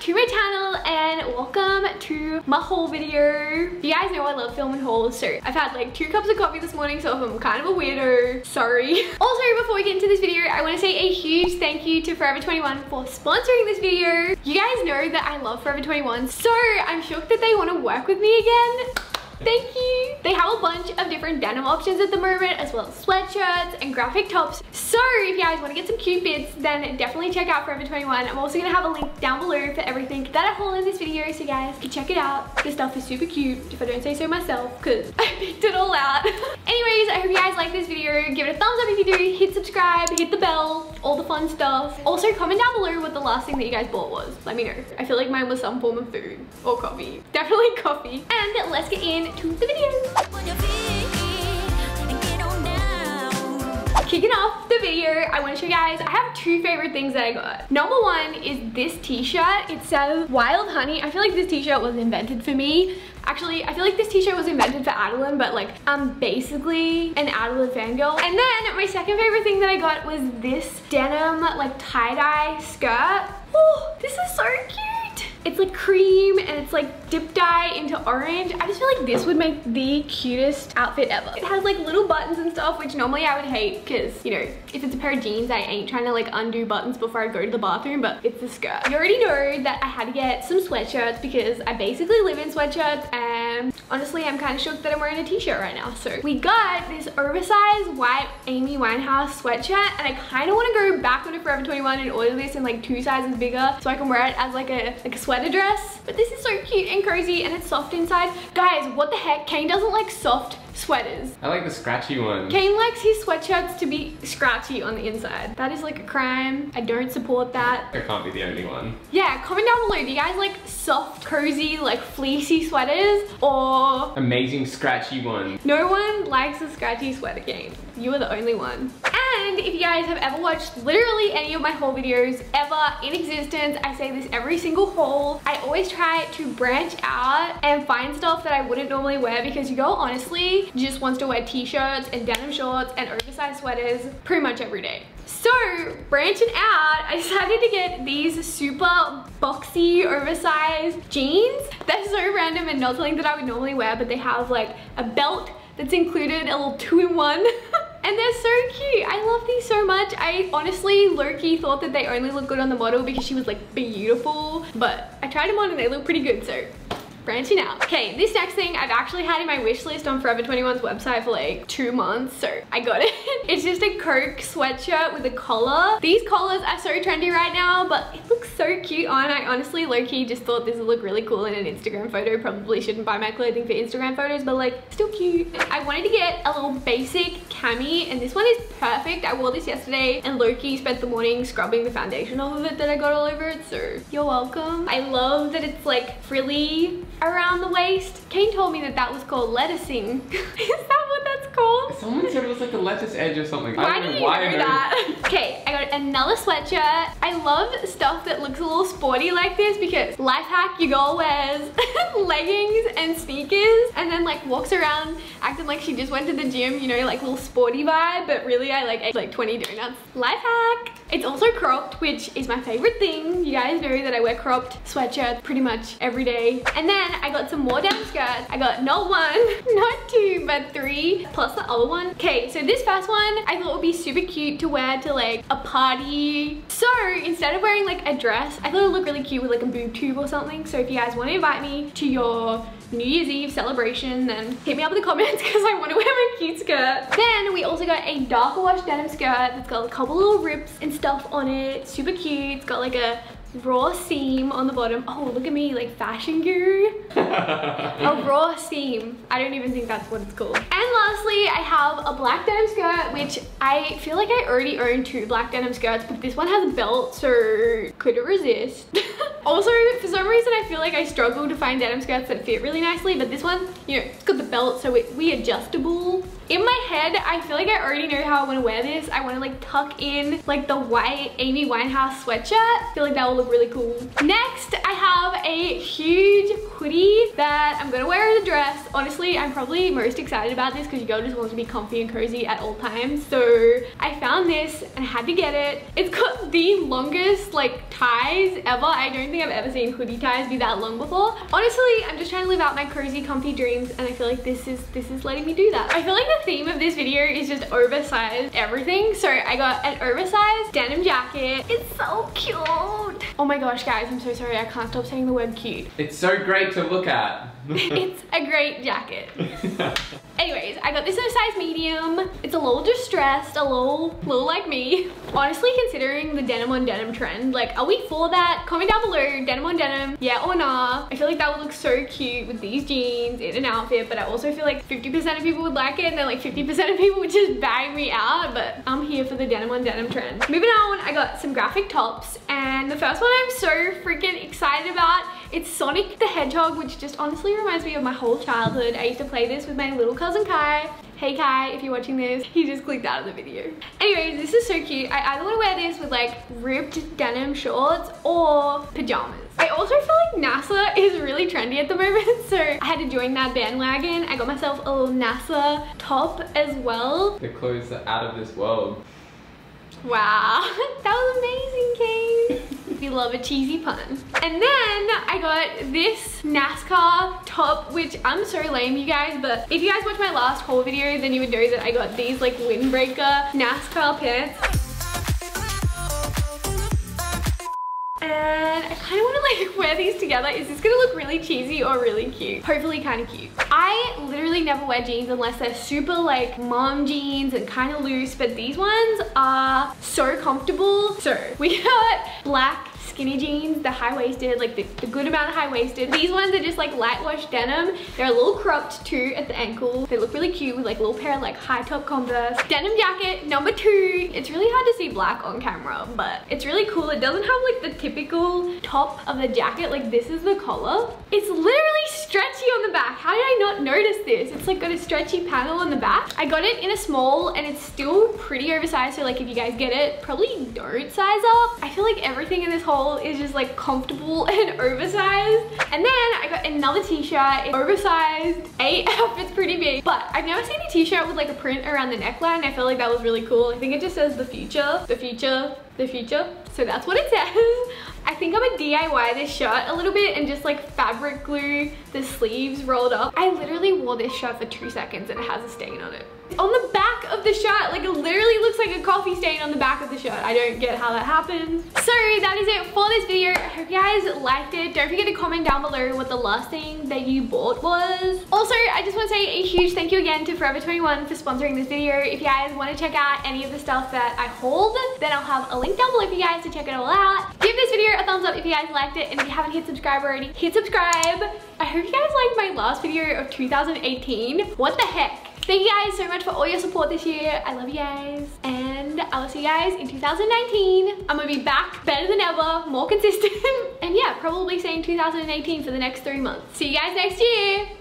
to my channel and welcome to my haul video. You guys know I love filming hauls, so I've had like two cups of coffee this morning, so I'm kind of a weirdo, sorry. Also, before we get into this video, I want to say a huge thank you to Forever 21 for sponsoring this video. You guys know that I love Forever 21, so I'm shocked that they want to work with me again. Thank you. They have a bunch of different denim options at the moment as well as sweatshirts and graphic tops. So if you guys want to get some cute bits then definitely check out Forever 21. I'm also going to have a link down below for everything that I haul in this video so you guys can check it out. The stuff is super cute if I don't say so myself because I picked it all out. Anyways, I hope you guys like this video. Give it a thumbs up if you do. Hit subscribe, hit the bell, all the fun stuff. Also comment down below what the last thing that you guys bought was. Let me know. I feel like mine was some form of food or coffee. Definitely coffee. And let's get in to the video. Kicking off the video, I want to show you guys, I have two favorite things that I got. Number one is this t-shirt. It says Wild Honey. I feel like this t-shirt was invented for me. Actually, I feel like this t-shirt was invented for Adelaine, but like, I'm basically an Adelaine fangirl. And then my second favorite thing that I got was this denim like tie-dye skirt. Oh, this is so cute. It's like cream and it's like dip dye into orange. I just feel like this would make the cutest outfit ever. It has like little buttons and stuff, which normally I would hate because, you know, if it's a pair of jeans, I ain't trying to like undo buttons before I go to the bathroom, but it's the skirt. You already know that I had to get some sweatshirts because I basically live in sweatshirts and honestly, I'm kind of shocked that I'm wearing a t-shirt right now. So we got this oversized white Amy Winehouse sweatshirt and I kind of want to go back onto Forever 21 and order this in like two sizes bigger so I can wear it as like a, like a sweater dress. But this is so cute and cozy and it's soft inside. Guys, what the heck? Kane doesn't like soft sweaters. I like the scratchy one. Kane likes his sweatshirts to be scratchy on the inside. That is like a crime. I don't support that. I can't be the only one. Yeah, comment down below. Do you guys like soft, cozy, like fleecy sweaters or... Amazing scratchy one. No one likes a scratchy sweater, Kane. You are the only one. And if you guys have ever watched literally any of my haul videos ever in existence, I say this every single haul, I always try to branch out and find stuff that I wouldn't normally wear because your girl honestly just wants to wear t-shirts and denim shorts and oversized sweaters pretty much every day. So branching out, I decided to get these super boxy oversized jeans. They're so random and not something that I would normally wear, but they have like a belt that's included, a little two-in-one. And they're so cute. I love these so much. I honestly, low-key thought that they only look good on the model because she was like beautiful. But I tried them on and they look pretty good, so branching out. Okay, this next thing I've actually had in my wish list on Forever 21's website for like two months, so I got it. it's just a Coke sweatshirt with a collar. These collars are so trendy right now, but it looks so cute on. I honestly low-key just thought this would look really cool in an Instagram photo. Probably shouldn't buy my clothing for Instagram photos, but like, still cute. I wanted to get a little basic cami, and this one is perfect. I wore this yesterday, and Loki spent the morning scrubbing the foundation off of it that I got all over it, so you're welcome. I love that it's like frilly around the waist. Kane told me that that was called lettucing. Is that what that's called? Someone said it was like a lettuce edge or something. Why do you why know that? okay, I got another sweatshirt. I love stuff that looks a little sporty like this because life hack, your girl wears leggings and sneakers and then like walks around acting like she just went to the gym, you know, like little sporty vibe, but really I like ate like 20 donuts. Life hack. It's also cropped, which is my favorite thing. You guys know that I wear cropped sweatshirts pretty much every day. And then I got some more denim skirts. I got not one, not two, but three, plus the other one. Okay, so this first one I thought would be super cute to wear to like a party. So instead of wearing like a dress, I thought it would look really cute with like a boob tube or something. So if you guys want to invite me to your New Year's Eve celebration, then hit me up in the comments because I want to wear my cute skirt. Then we also got a darker wash denim skirt that's got a couple little rips and stuff on it. Super cute. It's got like a raw seam on the bottom. Oh, look at me, like fashion guru. a raw seam. I don't even think that's what it's called. And lastly, I have a black denim skirt, which I feel like I already own two black denim skirts, but this one has a belt, so couldn't resist. also, for some reason, I feel like I struggle to find denim skirts that fit really nicely, but this one, you know, it's got the belt so it we adjustable. In my head, I feel like I already know how I want to wear this. I want to like tuck in like the white Amy Winehouse sweatshirt. I feel like that will look really cool. Next, I have a huge hoodie that I'm gonna wear as a dress. Honestly, I'm probably most excited about this because your girl just wants to be comfy and cozy at all times. So I found this and had to get it. It's got the longest like ties ever. I don't think I've ever seen hoodie ties be that long before. Honestly, I'm just trying to live out my cozy, comfy dreams and I feel like this is this is letting me do that. I feel like the theme of this video is just oversized everything. So I got an oversized denim jacket. It's so cute. Oh my gosh, guys, I'm so sorry. I can't stop saying the word cute. It's so great to look at. it's a great jacket. Anyways, I got this in a size medium. It's a little distressed, a little, little like me. Honestly, considering the denim on denim trend, like, are we for that? Comment down below, denim on denim, yeah or nah. I feel like that would look so cute with these jeans in an outfit, but I also feel like 50% of people would like it and then like 50% of people would just bang me out, but I'm here for the denim on denim trend. Moving on, I got some graphic tops and the first one I'm so freaking excited about it's Sonic the Hedgehog, which just honestly reminds me of my whole childhood. I used to play this with my little cousin Kai. Hey Kai, if you're watching this, he just clicked out of the video. Anyways, this is so cute. I either want to wear this with like ripped denim shorts or pajamas. I also feel like NASA is really trendy at the moment, so I had to join that bandwagon. I got myself a little NASA top as well. The clothes are out of this world. Wow, that was amazing, Kate. Love a cheesy pun. And then I got this NASCAR top, which I'm so lame, you guys, but if you guys watch my last haul video, then you would know that I got these like windbreaker NASCAR pants. and I kind of want to like wear these together. Is this gonna look really cheesy or really cute? Hopefully kind of cute. I literally never wear jeans unless they're super like mom jeans and kind of loose, but these ones are so comfortable. So we got black skinny jeans, the high-waisted, like the, the, good amount of high-waisted. These ones are just like light wash denim. They're a little cropped too at the ankle. They look really cute with like a little pair of like high top Converse. Denim jacket number two. It's really hard to see black on camera, but it's really cool. It doesn't have like the typical top of the jacket. Like this is the collar. It's literally stretchy on the back. How did I not notice this? It's like got a stretchy panel on the back. I got it in a small and it's still pretty oversized. So like if you guys get it, probably don't size up. I feel like everything in this whole is just like comfortable and oversized. And then I got another t-shirt, oversized, AF, it's pretty big. But I've never seen a t-shirt with like a print around the neckline. I felt like that was really cool. I think it just says the future, the future, the future. So that's what it says. I think I'm gonna DIY this shirt a little bit and just like fabric glue the sleeves rolled up. I literally wore this shirt for two seconds and it has a stain on it on the back of the shirt. Like it literally looks like a coffee stain on the back of the shirt. I don't get how that happens. So that is it for this video. I hope you guys liked it. Don't forget to comment down below what the last thing that you bought was. Also, I just want to say a huge thank you again to Forever 21 for sponsoring this video. If you guys want to check out any of the stuff that I hold, then I'll have a link down below for you guys to check it all out. Give this video a thumbs up if you guys liked it. And if you haven't hit subscribe already, hit subscribe. I hope you guys liked my last video of 2018. What the heck? Thank you guys so much for all your support this year. I love you guys. And I will see you guys in 2019. I'm gonna be back better than ever, more consistent. and yeah, probably saying 2018 for the next three months. See you guys next year.